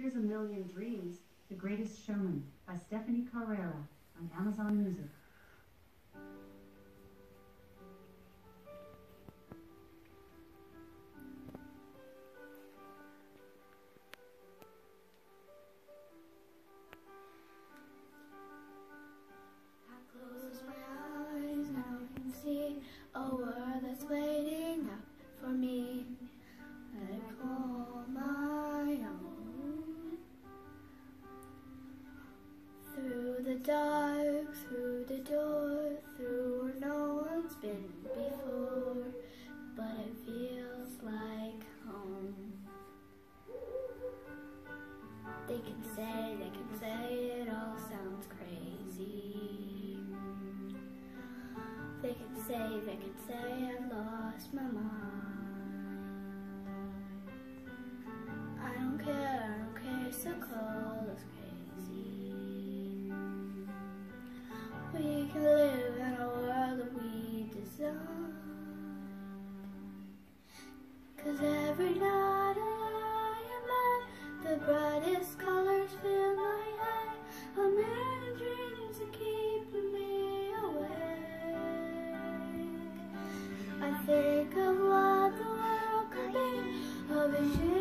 Here's a Million Dreams, The Greatest Showman by Stephanie Carrera on Amazon Music. Dark, through the door, through where no one's been before, but it feels like home. They can say, they can say it all sounds crazy. They can say, they can say I'm lost every night I am at the brightest colors fill my head. A million dreams that keep me awake. I think of what the world could be, a vision